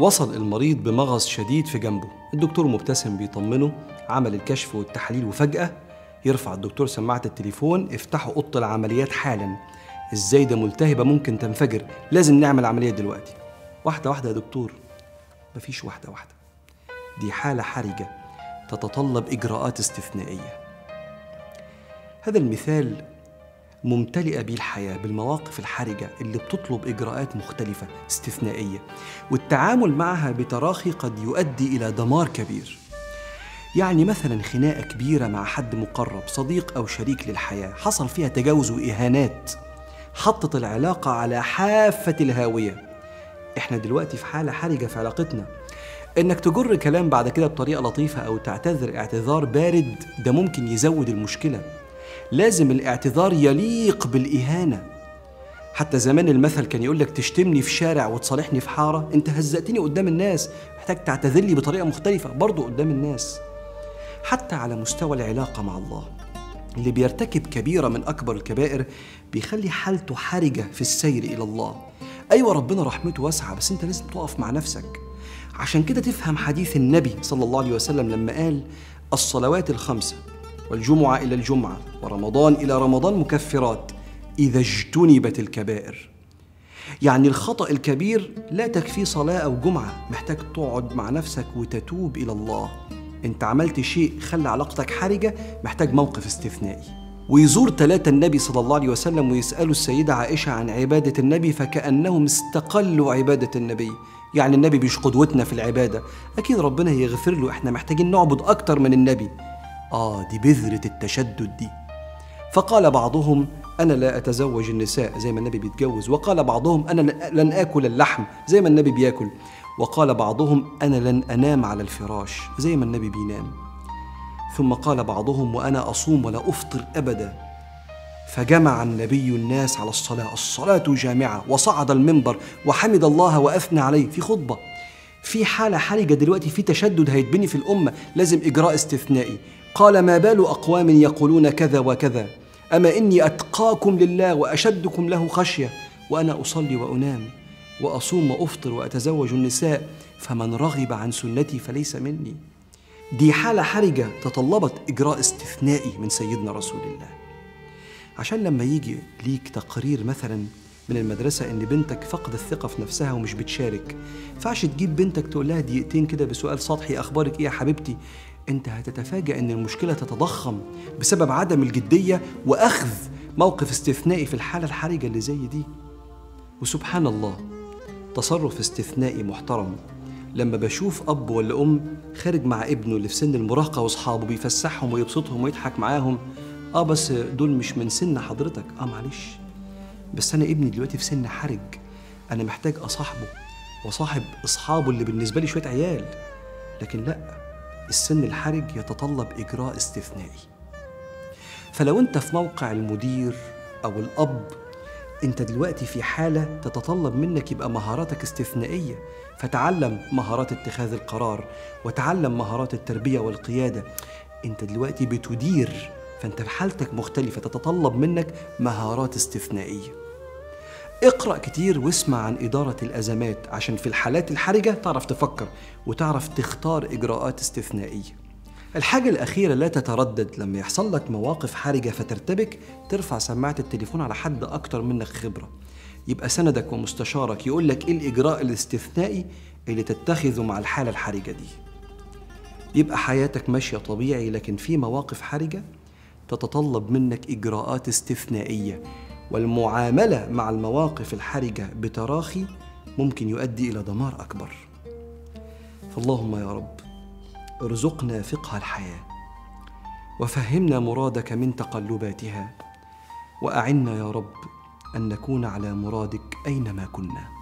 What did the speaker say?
وصل المريض بمغص شديد في جنبه. الدكتور مبتسم بيطمنه. عمل الكشف والتحاليل وفجأة يرفع الدكتور سماعة التليفون. افتحوا أوضة العمليات حالا. إزاي ده ملتهبة ممكن تنفجر؟ لازم نعمل عملية دلوقتي. واحدة واحدة يا دكتور. مفيش واحدة واحدة. دي حالة حرجة تتطلب إجراءات استثنائية. هذا المثال ممتلئة به الحياة بالمواقف الحرجة اللي بتطلب إجراءات مختلفة استثنائية والتعامل معها بتراخي قد يؤدي إلى دمار كبير. يعني مثلا خناقة كبيرة مع حد مقرب صديق أو شريك للحياة حصل فيها تجاوز وإهانات. حطت العلاقة على حافة الهاوية. إحنا دلوقتي في حالة حرجة في علاقتنا. إنك تجر كلام بعد كده بطريقة لطيفة أو تعتذر اعتذار بارد ده ممكن يزود المشكلة. لازم الاعتذار يليق بالإهانة. حتى زمان المثل كان يقول لك تشتمني في شارع وتصالحني في حارة انت هزقتني قدام الناس. محتاج تعتذر لي بطريقة مختلفة برضه قدام الناس. حتى على مستوى العلاقة مع الله اللي بيرتكب كبيرة من أكبر الكبائر بيخلي حالته حرجة في السير إلى الله. أيوة ربنا رحمته واسعة بس أنت لازم تقف مع نفسك. عشان كده تفهم حديث النبي صلى الله عليه وسلم لما قال الصلوات الخمسة والجمعة إلى الجمعة ورمضان إلى رمضان مكفرات إذا اجتنبت الكبائر. يعني الخطأ الكبير لا تكفيه صلاة أو جمعة محتاج تقعد مع نفسك وتتوب إلى الله. أنت عملت شيء خلى علاقتك حرجة محتاج موقف استثنائي. ويزور ثلاثة النبي صلى الله عليه وسلم ويسألوا السيدة عائشة عن عبادة النبي فكأنهم استقلوا عبادة النبي. يعني النبي مش قدوتنا في العبادة. أكيد ربنا يغفر له إحنا محتاجين نعبد أكتر من النبي. آه دي بذرة التشدد دي. فقال بعضهم أنا لا أتزوج النساء زي ما النبي بيتجوز. وقال بعضهم أنا لن آكل اللحم زي ما النبي بياكل. وقال بعضهم أنا لن أنام على الفراش زي ما النبي بينام. ثم قال بعضهم وأنا أصوم ولا أفطر أبدا. فجمع النبي الناس على الصلاة. الصلاة جامعة. وصعد المنبر وحمد الله وأثنى عليه. في خطبة. في حالة حرجة دلوقتي في تشدد هيتبني في الأمة. لازم إجراء استثنائي. قال ما بال أقوام يقولون كذا وكذا. أما إني أتقاكم لله وأشدكم له خشية وأنا أصلي وأنام وأصوم وأفطر وأتزوج النساء فمن رغب عن سنتي فليس مني. دي حالة حرجة تطلبت إجراء استثنائي من سيدنا رسول الله. عشان لما يجي ليك تقرير مثلا من المدرسة إن بنتك فقد الثقة في نفسها ومش بتشارك فعش تجيب بنتك تقول لها دقيقتين كده بسؤال سطحي أخبارك إيه يا حبيبتي؟ أنت هتتفاجأ إن المشكلة تتضخم بسبب عدم الجدية وأخذ موقف استثنائي في الحالة الحرجة اللي زي دي. وسبحان الله تصرف استثنائي محترم. لما بشوف أب ولا أم خارج مع ابنه اللي في سن المراهقة وأصحابه بيفسحهم ويبسطهم ويضحك معاهم آه بس دول مش من سن حضرتك. آه معلش بس أنا ابني دلوقتي في سن حرج. أنا محتاج أصاحبه وصاحب أصحابه اللي بالنسبة لي شوية عيال. لكن لأ السن الحرج يتطلب إجراء استثنائي. فلو أنت في موقع المدير أو الأب أنت دلوقتي في حالة تتطلب منك يبقى مهاراتك استثنائية. فتعلم مهارات اتخاذ القرار وتعلم مهارات التربية والقيادة. أنت دلوقتي بتدير فأنت حالتك مختلفة تتطلب منك مهارات استثنائية. اقرأ كتير واسمع عن إدارة الأزمات عشان في الحالات الحرجة تعرف تفكر وتعرف تختار إجراءات استثنائية. الحاجة الأخيرة لا تتردد لما يحصل لك مواقف حرجة فترتبك ترفع سماعة التليفون على حد أكتر منك خبرة. يبقى سندك ومستشارك يقول لك إيه الإجراء الاستثنائي اللي تتخذه مع الحالة الحرجة دي. يبقى حياتك ماشية طبيعي لكن في مواقف حرجة تتطلب منك إجراءات استثنائية. والمعاملة مع المواقف الحرجة بتراخي ممكن يؤدي إلى دمار أكبر. فاللهم يا رب ارزقنا فقه الحياة وفهمنا مرادك من تقلباتها وأعنا يا رب أن نكون على مرادك أينما كنا.